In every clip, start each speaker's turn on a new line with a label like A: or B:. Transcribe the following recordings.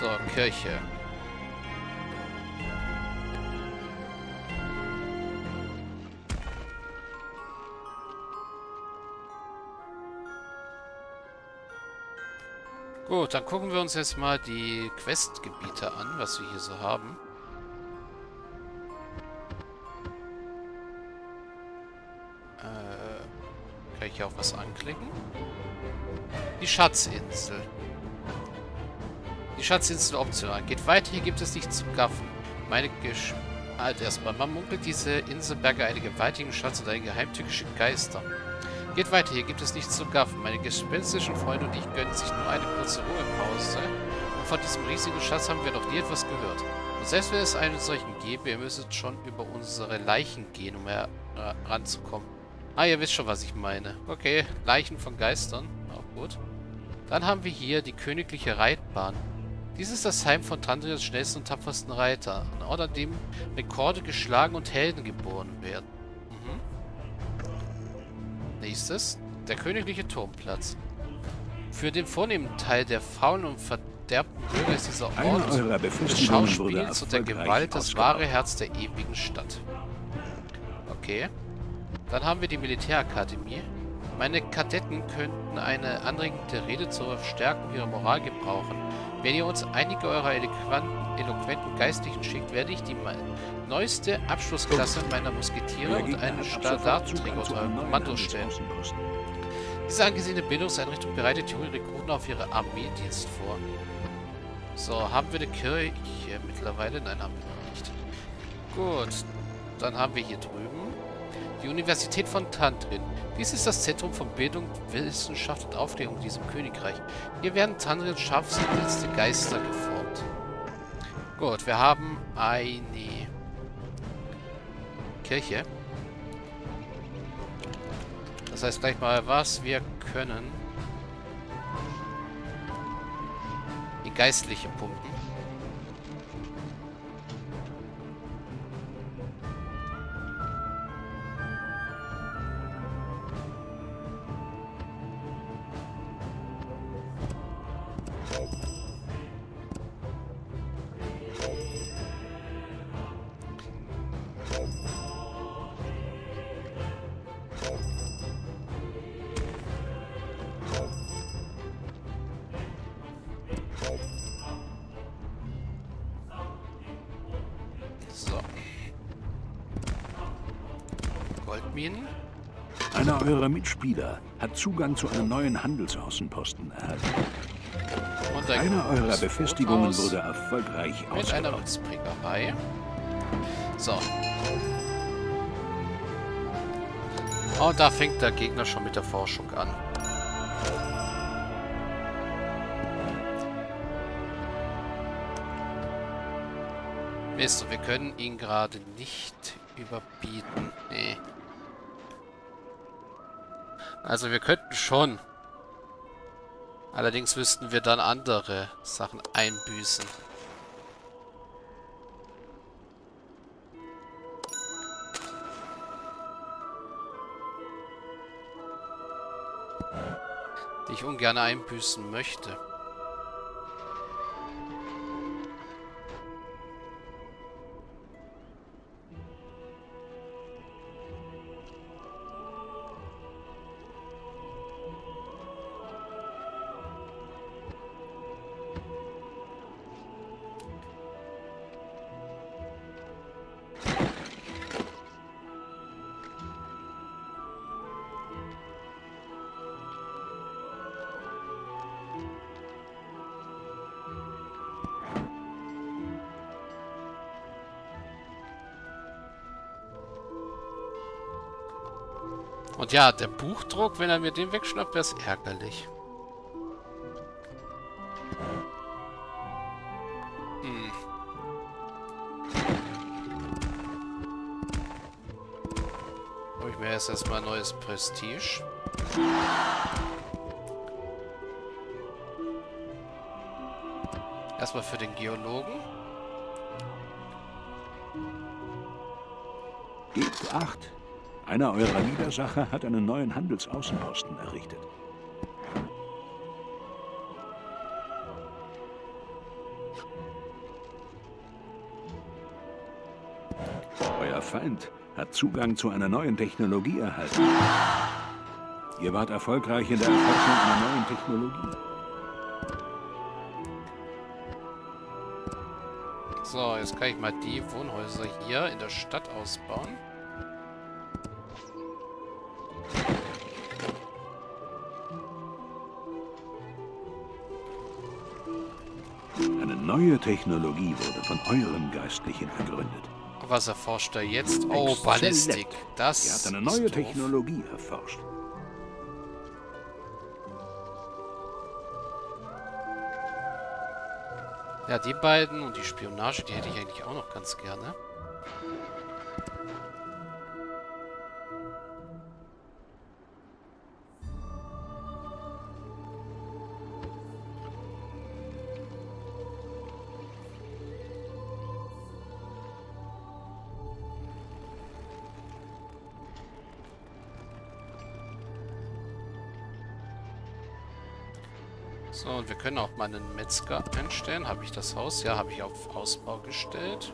A: So, Kirche. Gut, dann gucken wir uns jetzt mal die Questgebiete an, was wir hier so haben. Äh, kann ich hier auch was anklicken? Die Schatzinsel. Schatzinsel optional. Geht weiter, hier gibt es nichts zu gaffen. Meine Gesch... Halt erstmal. Man munkelt diese Inselberge eine gewaltigen Schatz und einige heimtückische Geister. Geht weiter, hier gibt es nichts zu gaffen. Meine gespenstischen Freunde und ich gönnen sich nur eine kurze Ruhepause. Und von diesem riesigen Schatz haben wir noch nie etwas gehört. Und selbst wenn es einen solchen gäbe, ihr müsstet schon über unsere Leichen gehen, um heranzukommen. Ah, ihr wisst schon, was ich meine. Okay, Leichen von Geistern. Auch gut. Dann haben wir hier die königliche Reitbahn. Dies ist das Heim von Tandrias schnellsten und tapfersten Reiter. Ein Ort, an dem Rekorde geschlagen und Helden geboren werden. Nächstes, der königliche Turmplatz. Für den vornehmen Teil der faulen und verderbten Bürger ist dieser Ort des Schauspiels und der Gewalt das wahre Herz der ewigen Stadt. Okay. Dann haben wir die Militärakademie. Meine Kadetten könnten eine anregende Rede zur Stärkung ihrer Moral gebrauchen. Wenn ihr uns einige eurer eloquenten Geistlichen schickt, werde ich die neueste Abschlussklasse meiner Musketiere und einen Standardträger unter eurem Kommando stellen. Diese angesehene Bildungseinrichtung bereitet junge Rekruten auf ihre Armeedienst vor. So, haben wir eine Kirche mittlerweile? Nein, haben wir noch nicht. Gut, dann haben wir hier drüben die Universität von Tantrin. Dies ist das Zentrum von Bildung, Wissenschaft und Aufklärung in diesem Königreich. Hier werden Tandrins scharfsinnigste Geister geformt. Gut, wir haben eine Kirche. Das heißt gleich mal, was wir können. Die geistliche pumpen. Goldminen.
B: Einer eurer Mitspieler hat Zugang zu einem neuen Handelsaußenposten erhalten. Und Einer eurer Befestigungen wurde erfolgreich
A: Mit ausgebaut. einer Münzprägerei. So. Und da fängt der Gegner schon mit der Forschung an. Mist, wir können ihn gerade nicht überbieten. Nee. Also wir könnten schon. Allerdings müssten wir dann andere Sachen einbüßen. Die ich ungern einbüßen möchte. Und ja, der Buchdruck, wenn er mir den wegschnappt, wäre es ärgerlich. Hm. Hol ich mir erst erstmal neues Prestige. Erstmal für den Geologen.
B: Gebt acht. Einer eurer Widersacher hat einen neuen Handelsaußenposten errichtet. Euer Feind hat Zugang zu einer neuen Technologie erhalten. Ihr wart erfolgreich in der Erforschung einer neuen Technologie.
A: So, jetzt kann ich mal die Wohnhäuser hier in der Stadt ausbauen.
B: Neue Technologie wurde von euren Geistlichen ergründet.
A: Was erforscht er jetzt? Oh, Ballistik. Das
B: Er hat eine neue Technologie erforscht.
A: Ja, die beiden und die Spionage, die hätte ich eigentlich auch noch ganz gerne. So, und wir können auch mal einen Metzger einstellen. Habe ich das Haus? Ja, habe ich auf Ausbau gestellt.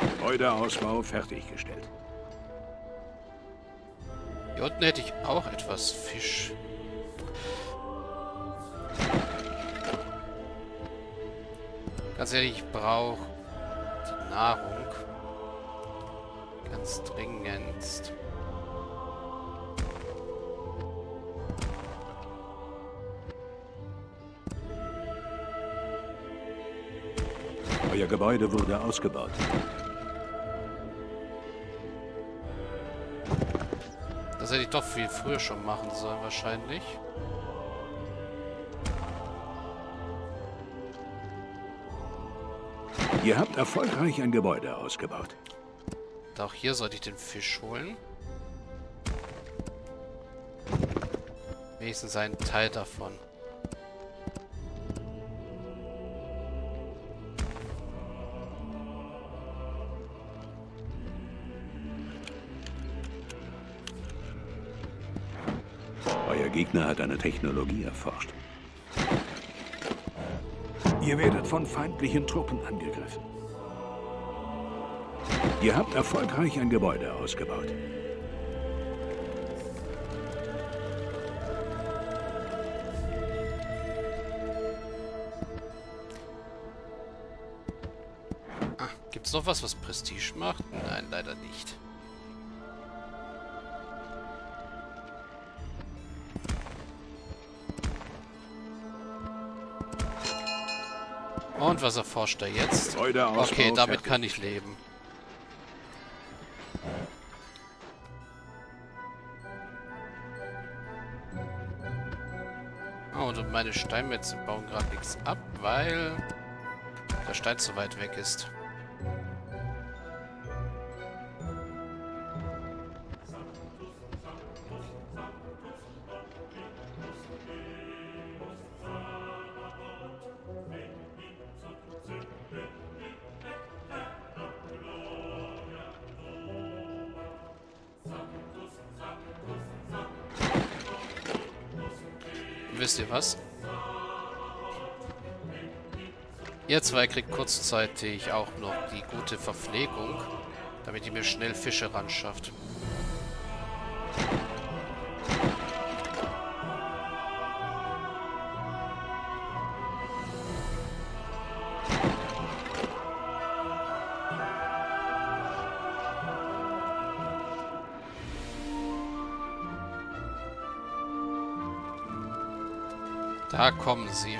B: Gebäudeausbau fertiggestellt.
A: Hier unten hätte ich auch etwas Fisch. Ganz ehrlich, ich brauche die Nahrung. Ganz dringendst.
B: Euer Gebäude wurde ausgebaut.
A: Das hätte ich doch viel früher schon machen sollen, wahrscheinlich.
B: Ihr habt erfolgreich ein Gebäude ausgebaut.
A: Auch hier sollte ich den Fisch holen. Wenigstens einen Teil davon.
B: Euer Gegner hat eine Technologie erforscht. Ihr werdet von feindlichen Truppen angegriffen. Ihr habt erfolgreich ein Gebäude ausgebaut.
A: Ah, gibt's noch was, was Prestige macht? Nein, leider nicht. Und was erforscht er jetzt? Okay, damit kann ich leben. Und meine Steinmetze bauen gerade nichts ab, weil der Stein zu weit weg ist. Wisst ihr was? Ihr zwei kriegt kurzzeitig auch noch die gute Verpflegung, damit ihr mir schnell Fische ran schafft. Da kommen sie.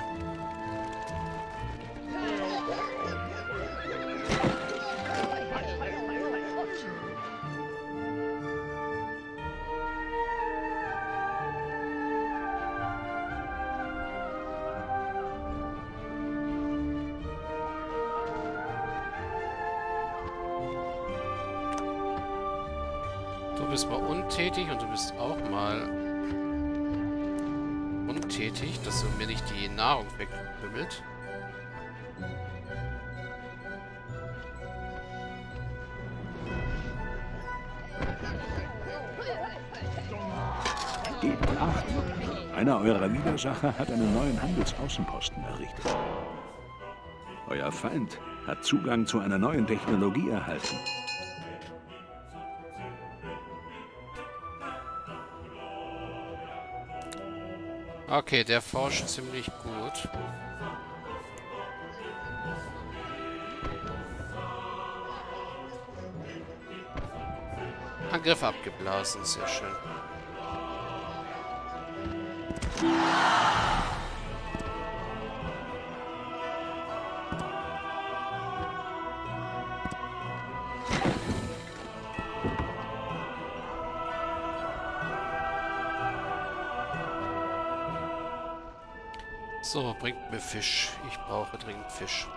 A: Du bist mal untätig und du bist auch mal untätig, dass mir nicht die Nahrung wegwimmelt.
B: Gebt acht. Einer eurer Widersacher hat einen neuen Handelsaußenposten errichtet. Euer Feind hat Zugang zu einer neuen Technologie erhalten.
A: Okay, der forscht ziemlich gut. Angriff abgeblasen, sehr schön. So, bringt mir Fisch. Ich brauche dringend Fisch.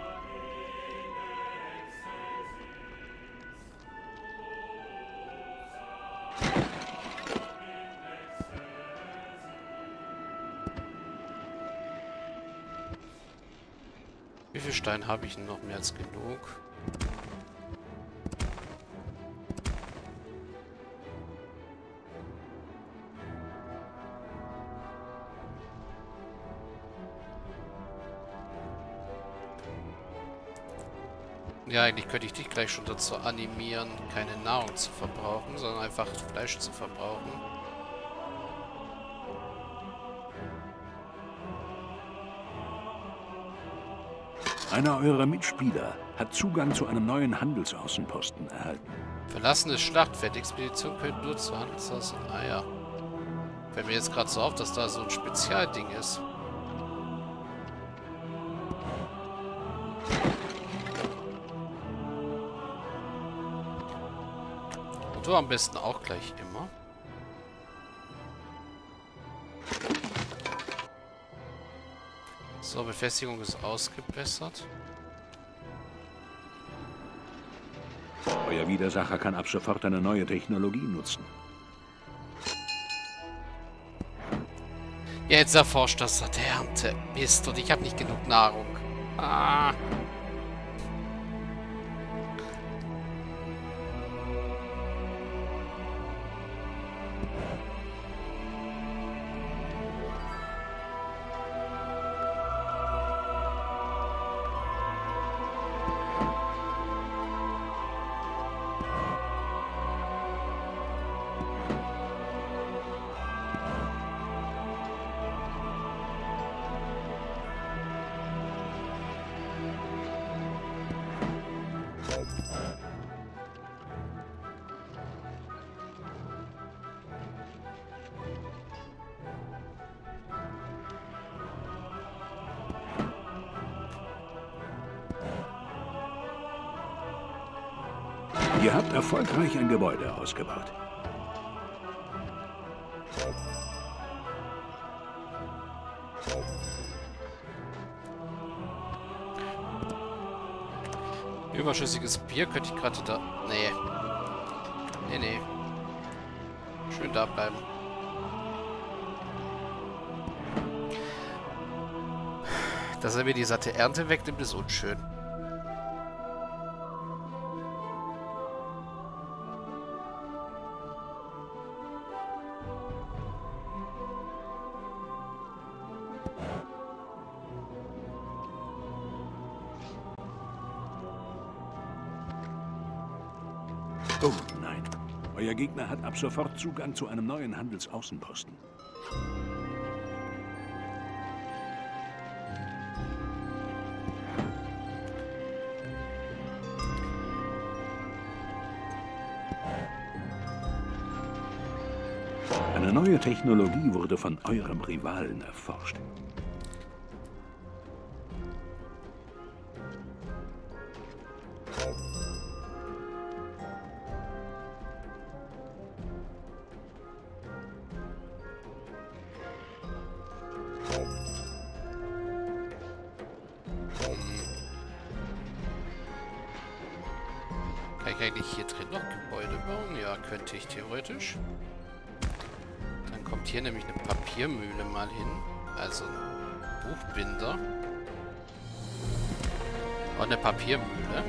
A: Wie viel Stein habe ich noch mehr als genug? Ja, eigentlich könnte ich dich gleich schon dazu animieren, keine Nahrung zu verbrauchen, sondern einfach Fleisch zu verbrauchen.
B: Einer eurer Mitspieler hat Zugang zu einem neuen Handelsaußenposten erhalten.
A: Verlassenes Schlachtfeld. Expedition könnte nur zu Handelsaußen... Ah ja. Fällt mir jetzt gerade so auf, dass da so ein Spezialding ist. Du am besten auch gleich immer. So, Befestigung ist ausgebessert.
B: Euer Widersacher kann ab sofort eine neue Technologie nutzen.
A: Ja, jetzt erforscht das der Ernte. Mist, und ich habe nicht genug Nahrung. Ah.
B: Ihr habt erfolgreich ein Gebäude ausgebaut.
A: Überschüssiges Bier könnte ich gerade da... Nee. Nee, nee. Schön da bleiben. Dass er mir die satte Ernte wegnimmt, ist unschön.
B: Euer Gegner hat ab sofort Zugang zu einem neuen Handelsaußenposten. Eine neue Technologie wurde von eurem Rivalen erforscht.
A: Eigentlich hier drin noch Gebäude bauen? Ja, könnte ich theoretisch. Dann kommt hier nämlich eine Papiermühle mal hin. Also ein Buchbinder. Und eine Papiermühle.